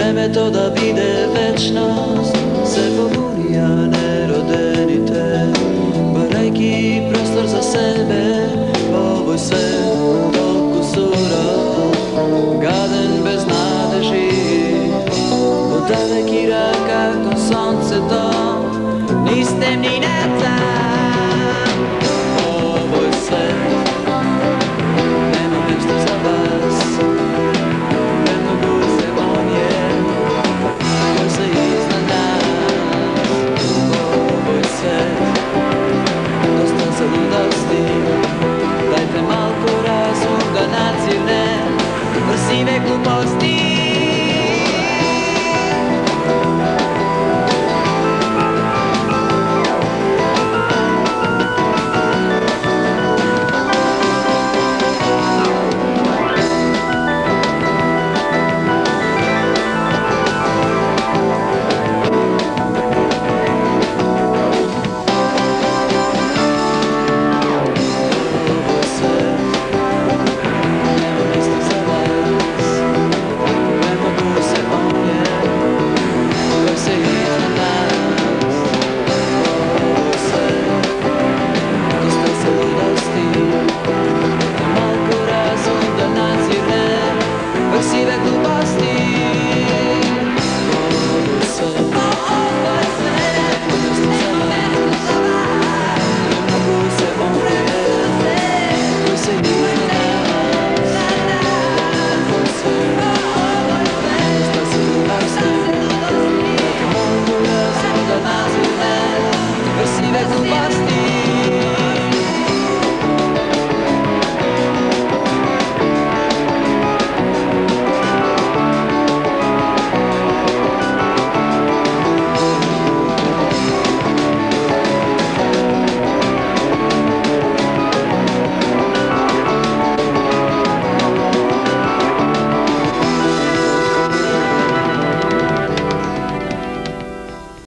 vreme to da vide večnost Se pobuni, a ne rodenite. Barajki prostor za sebe Ovoj svet toliko surov Gaden bez nadeži Od davek i raka to. Sonce to Niste ni tam